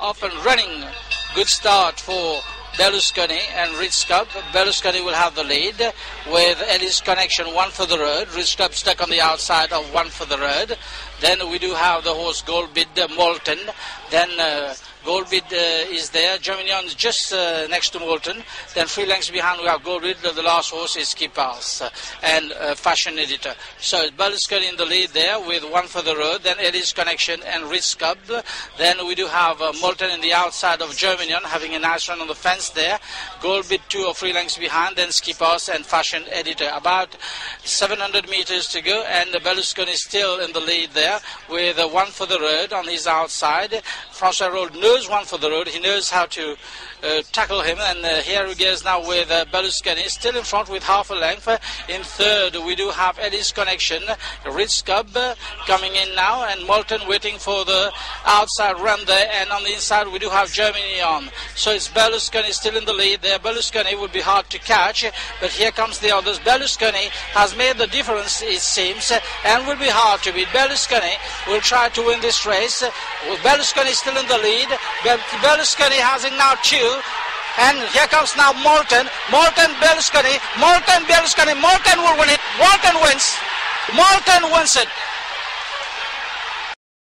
off and running. Good start for Berlusconi and Ritz Cub. Berlusconi will have the lead with Ellis Connection, one for the road. Ritz Cub stuck on the outside of one for the road. Then we do have the horse Gold Bid Molten. Then uh, Goldbid uh, is there. Germanion is just uh, next to Molten. Then three lengths behind we have Goldbid. The last horse is Keepers uh, and uh, Fashion Editor. So Berlusconi in the lead there with one for the road. Then Eddie's Connection and Ritz Cub. Then we do have uh, Molten in the outside of Germanion having a nice run on the fence there. Goldbid two or three lengths behind. Then Skippers and Fashion Editor. About 700 meters to go and Berlusconi still in the lead there with uh, one for the road on his outside. Francois Rold knows one for the road. He knows how to uh, tackle him. And uh, here he goes now with uh, Berlusconi, still in front with half a length. in third, we do have Ellis Connection, Ritz Cub uh, coming in now, and Molten waiting for the outside run there. And on the inside, we do have Germanion. So it's Berlusconi still in the lead there. Berlusconi would be hard to catch, but here comes the others. Berlusconi has made the difference, it seems, and will be hard to beat. Berlusconi will try to win this race. Berlusconi still in the lead, Berlusconi has it now two. And here comes now Molten. Molten Berlusconi. Molten Berlusconi. Molten will win it. Molten wins. Molten wins it.